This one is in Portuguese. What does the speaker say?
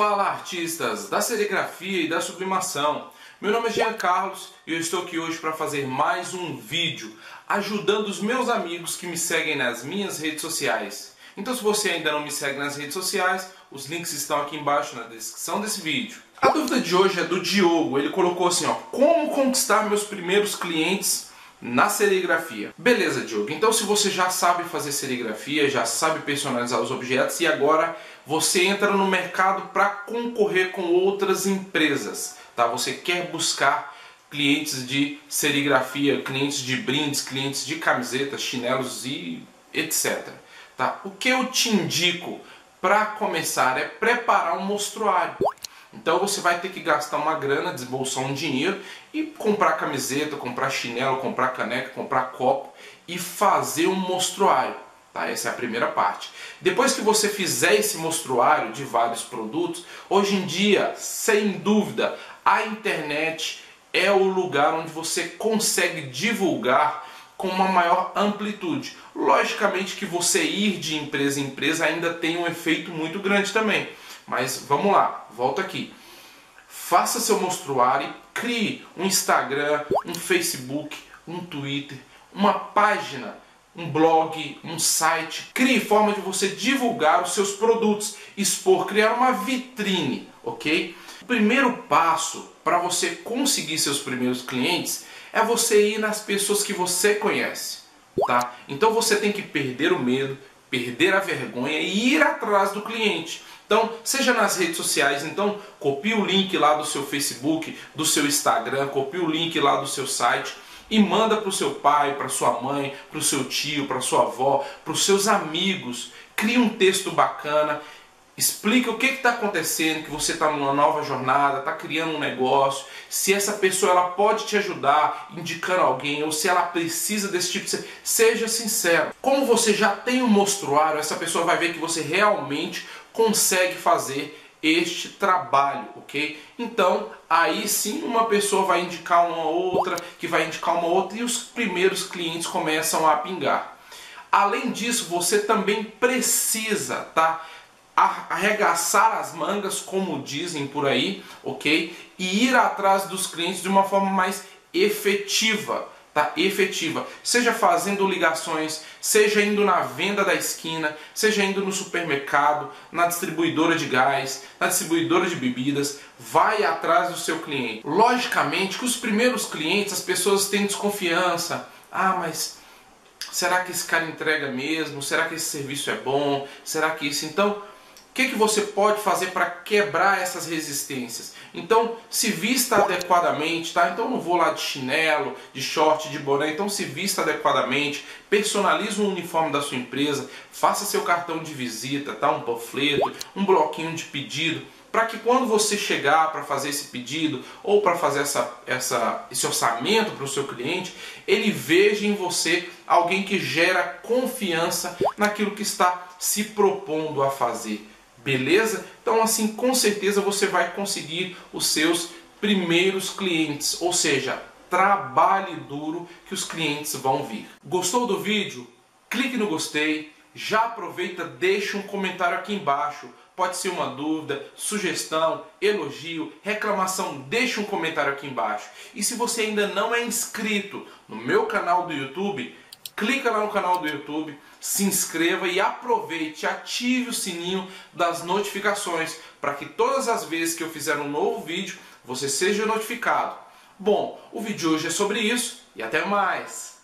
Fala artistas da serigrafia e da sublimação. Meu nome é Jean Carlos e eu estou aqui hoje para fazer mais um vídeo ajudando os meus amigos que me seguem nas minhas redes sociais. Então se você ainda não me segue nas redes sociais, os links estão aqui embaixo na descrição desse vídeo. A dúvida de hoje é do Diogo, ele colocou assim, ó, como conquistar meus primeiros clientes na serigrafia. Beleza, Diogo. Então, se você já sabe fazer serigrafia, já sabe personalizar os objetos e agora você entra no mercado para concorrer com outras empresas, tá? Você quer buscar clientes de serigrafia, clientes de brindes, clientes de camisetas, chinelos e etc. Tá? O que eu te indico para começar é preparar um mostruário. Então você vai ter que gastar uma grana, desembolsar um dinheiro e comprar camiseta, comprar chinelo, comprar caneca, comprar copo e fazer um mostruário. Tá? Essa é a primeira parte. Depois que você fizer esse mostruário de vários produtos, hoje em dia, sem dúvida, a internet é o lugar onde você consegue divulgar com uma maior amplitude. Logicamente que você ir de empresa em empresa ainda tem um efeito muito grande também. Mas vamos lá, volta aqui. Faça seu mostruário e crie um Instagram, um Facebook, um Twitter, uma página, um blog, um site. Crie forma de você divulgar os seus produtos, expor, criar uma vitrine, ok? O primeiro passo para você conseguir seus primeiros clientes é você ir nas pessoas que você conhece, tá? Então você tem que perder o medo, perder a vergonha e ir atrás do cliente. Então, seja nas redes sociais, então copie o link lá do seu Facebook, do seu Instagram, copie o link lá do seu site e manda para o seu pai, para sua mãe, para o seu tio, para sua avó, para os seus amigos. Crie um texto bacana Explica o que está acontecendo, que você está numa nova jornada, está criando um negócio, se essa pessoa ela pode te ajudar indicando alguém, ou se ela precisa desse tipo de... Seja sincero. Como você já tem um mostruário, essa pessoa vai ver que você realmente consegue fazer este trabalho, ok? Então, aí sim uma pessoa vai indicar uma outra, que vai indicar uma outra e os primeiros clientes começam a pingar. Além disso, você também precisa, tá? arregaçar as mangas, como dizem por aí, ok? E ir atrás dos clientes de uma forma mais efetiva, tá? Efetiva. Seja fazendo ligações, seja indo na venda da esquina, seja indo no supermercado, na distribuidora de gás, na distribuidora de bebidas, vai atrás do seu cliente. Logicamente que os primeiros clientes, as pessoas têm desconfiança. Ah, mas será que esse cara entrega mesmo? Será que esse serviço é bom? Será que isso? Então, o que, que você pode fazer para quebrar essas resistências? Então, se vista adequadamente, tá? Então, não vou lá de chinelo, de short, de boné. Então, se vista adequadamente, personalize o uniforme da sua empresa, faça seu cartão de visita, tá? Um panfleto, um bloquinho de pedido, para que quando você chegar para fazer esse pedido ou para fazer essa, essa, esse orçamento para o seu cliente, ele veja em você alguém que gera confiança naquilo que está se propondo a fazer. Beleza? Então assim, com certeza você vai conseguir os seus primeiros clientes, ou seja, trabalhe duro que os clientes vão vir. Gostou do vídeo? Clique no gostei, já aproveita, deixa um comentário aqui embaixo. Pode ser uma dúvida, sugestão, elogio, reclamação, deixa um comentário aqui embaixo. E se você ainda não é inscrito no meu canal do YouTube, clica lá no canal do YouTube, se inscreva e aproveite, ative o sininho das notificações para que todas as vezes que eu fizer um novo vídeo você seja notificado. Bom, o vídeo de hoje é sobre isso e até mais!